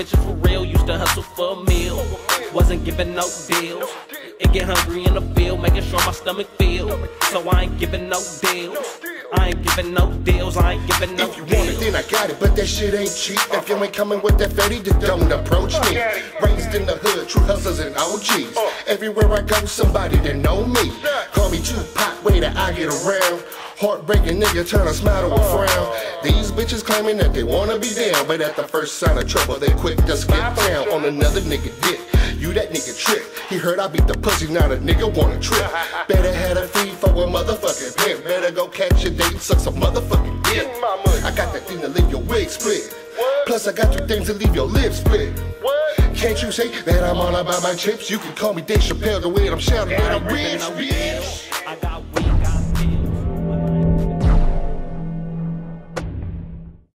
bitches for real. Used to hustle for a meal. Wasn't giving no deals. It get hungry in the field, making sure my stomach feel. So I ain't giving no deals. I ain't giving no deals, I ain't giving no If you want it, then I got it, but that shit ain't cheap. If you ain't coming with that fatty, then don't approach me. Raised in the hood, true hustlers and OGs. Everywhere I go, somebody that know me. Heartbreaking nigga, turn a smile to a frown. These bitches claiming that they wanna be down, but at the first sign of trouble, they quick to skip down on another nigga dick. You that nigga trick. He heard I beat the pussy, now the nigga wanna trip. Better had a fee for a motherfucking pimp. Better go catch a date, suck some motherfucking dick. I got that thing to leave your wig split. Plus I got two things to leave your lips split. Can't you say that I'm all about my chips? You can call me Dave Chappelle the way I'm shouting that I'm rich, bitch.